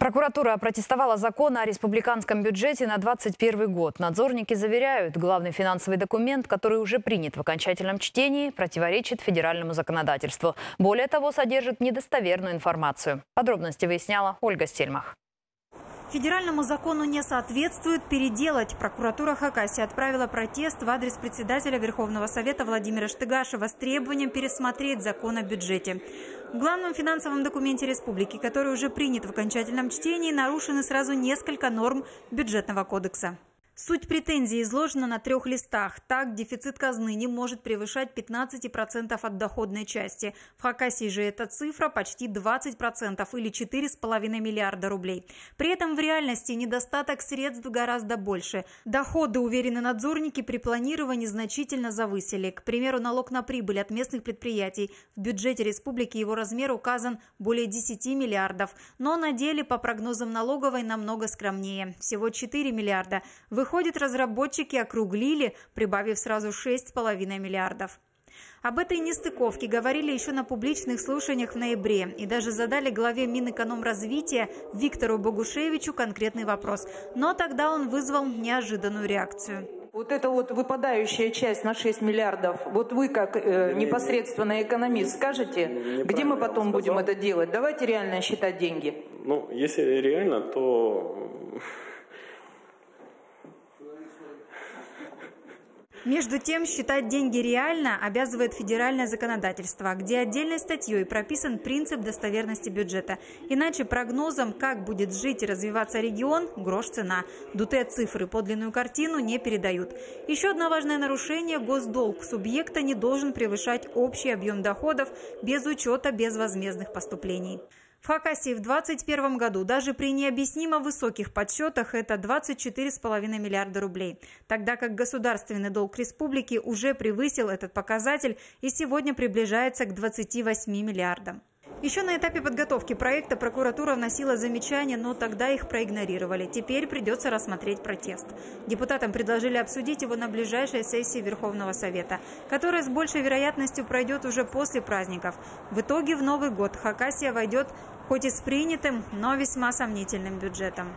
Прокуратура опротестовала закон о республиканском бюджете на 2021 год. Надзорники заверяют, главный финансовый документ, который уже принят в окончательном чтении, противоречит федеральному законодательству. Более того, содержит недостоверную информацию. Подробности выясняла Ольга Стельмах. Федеральному закону не соответствует переделать. Прокуратура Хакасии отправила протест в адрес председателя Верховного Совета Владимира Штыгашева с требованием пересмотреть закон о бюджете. В главном финансовом документе республики, который уже принят в окончательном чтении, нарушены сразу несколько норм бюджетного кодекса. Суть претензий изложена на трех листах. Так, дефицит казны не может превышать 15% от доходной части. В Хакасии же эта цифра почти 20% или 4,5 миллиарда рублей. При этом в реальности недостаток средств гораздо больше. Доходы, уверены надзорники, при планировании значительно завысили. К примеру, налог на прибыль от местных предприятий. В бюджете республики его размер указан более 10 миллиардов. Но на деле, по прогнозам налоговой, намного скромнее. Всего 4 миллиарда. Выходит Выходит, разработчики округлили, прибавив сразу 6,5 миллиардов. Об этой нестыковке говорили еще на публичных слушаниях в ноябре и даже задали главе Минэкономразвития Виктору Богушевичу конкретный вопрос. Но тогда он вызвал неожиданную реакцию. Вот эта вот выпадающая часть на 6 миллиардов, вот вы как э, непосредственно экономист скажете, где мы потом будем это делать? Давайте реально считать деньги. Ну, если реально, то Между тем, считать деньги реально обязывает федеральное законодательство, где отдельной статьей прописан принцип достоверности бюджета. Иначе прогнозом, как будет жить и развиваться регион, грош цена. Дутые цифры подлинную картину не передают. Еще одно важное нарушение – госдолг субъекта не должен превышать общий объем доходов без учета безвозмездных поступлений. В Хакасии в 2021 году даже при необъяснимо высоких подсчетах это 24,5 миллиарда рублей, тогда как государственный долг республики уже превысил этот показатель и сегодня приближается к 28 миллиардам. Еще на этапе подготовки проекта прокуратура вносила замечания, но тогда их проигнорировали. Теперь придется рассмотреть протест. Депутатам предложили обсудить его на ближайшей сессии Верховного Совета, которая с большей вероятностью пройдет уже после праздников. В итоге в Новый год Хакасия войдет хоть и с принятым, но весьма сомнительным бюджетом.